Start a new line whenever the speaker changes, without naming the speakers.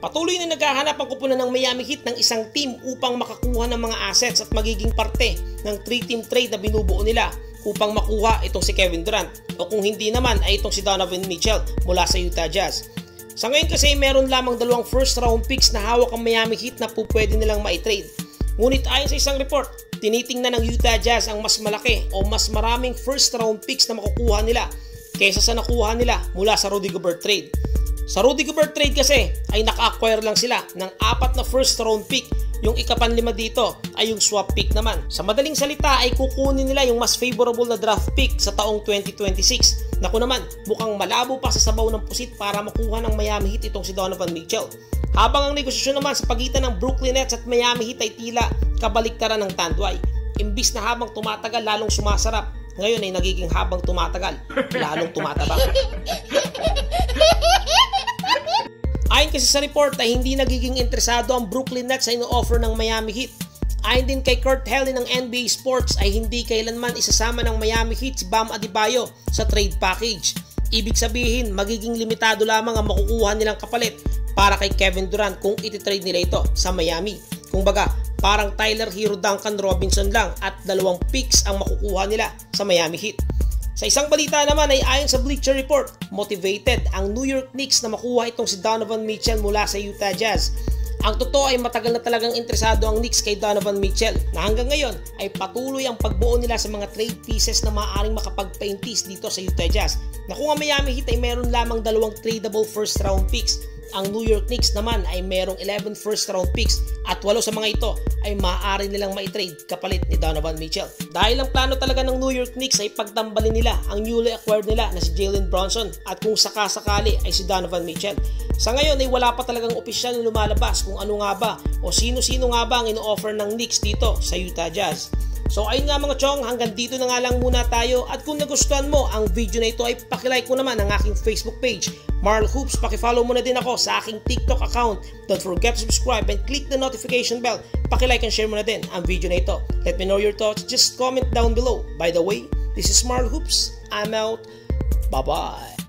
Patuloy na naghahanap ang kupunan ng Miami Heat ng isang team upang makakuha ng mga assets at magiging parte ng 3-team trade na binubuo nila upang makuha itong si Kevin Durant o kung hindi naman ay itong si Donovan Mitchell mula sa Utah Jazz. Sa ngayon kasi meron lamang dalawang first round picks na hawak ang Miami Heat na po pwede nilang ma-trade. Ngunit ayon sa isang report, tinitingnan ng Utah Jazz ang mas malaki o mas maraming first round picks na makukuha nila kaysa sa nakuha nila mula sa Rudy Gobert trade. Sa Rudy Gobert trade kasi ay naka-acquire lang sila ng apat na first round pick. Yung ikapanlima dito ay yung swap pick naman. Sa madaling salita ay kukunin nila yung mas favorable na draft pick sa taong 2026. Naku naman, mukhang malabo pa sa sabaw ng pusit para makuha ng Miami Heat itong si Donovan Mitchell. Habang ang negosasyon naman sa pagitan ng Brooklyn Nets at Miami Heat ay tila kabaliktaran ng tandway. Imbis na habang tumatagal lalong sumasarap, ngayon ay nagiging habang tumatagal, lalong tumatabang. Ayon kasi sa report ay hindi nagiging interesado ang Brooklyn Nets sa ino-offer ng Miami Heat. Ayon din kay Kurt Helly ng NBA Sports ay hindi kailanman isasama ng Miami Heat si Bam Adebayo sa trade package. Ibig sabihin, magiging limitado lamang ang makukuha nilang kapalit para kay Kevin Durant kung ititrade nila ito sa Miami. Kung baga, parang Tyler Hero Duncan Robinson lang at dalawang picks ang makukuha nila sa Miami Heat. Sa isang balita naman ay ayon sa Bleacher Report, motivated ang New York Knicks na makuha itong si Donovan Mitchell mula sa Utah Jazz. Ang totoo ay matagal na talagang interesado ang Knicks kay Donovan Mitchell na hanggang ngayon ay patuloy ang pagbuo nila sa mga trade pieces na maaaring makapagpaintis dito sa Utah Jazz. Na kung ang Miami Heat ay meron lamang dalawang tradable first round picks ang New York Knicks naman ay merong 11 first round picks at walo sa mga ito ay maaari nilang ma-trade kapalit ni Donovan Mitchell. Dahil ang plano talaga ng New York Knicks ay pagtambalin nila ang newly acquired nila na si Jalen Bronson at kung sakasakali ay si Donovan Mitchell. Sa ngayon ay wala pa talagang opisyal na lumalabas kung ano nga ba o sino-sino nga ba ang ino-offer ng Knicks dito sa Utah Jazz. So ayun nga mga chong, hanggang dito na nga lang muna tayo at kung nagustuhan mo ang video na ito ay pakilike mo naman ang aking Facebook page, Marl Hoops. Pakifollow mo na din ako sa aking TikTok account. Don't forget to subscribe and click the notification bell. Pakilike and share mo na din ang video na ito. Let me know your thoughts. Just comment down below. By the way, this is Marl Hoops. I'm out. Bye-bye.